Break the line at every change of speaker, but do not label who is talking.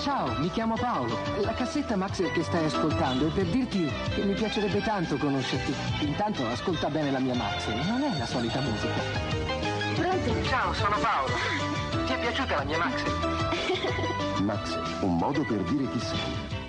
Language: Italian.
Ciao,
mi chiamo Paolo. La cassetta Max che stai ascoltando è per dirti che mi piacerebbe tanto conoscerti. Intanto ascolta bene la mia Max, non è la solita musica.
Pronto?
Ciao, sono Paolo. Ti è piaciuta la mia Max?
Max, un modo per dire chi sei.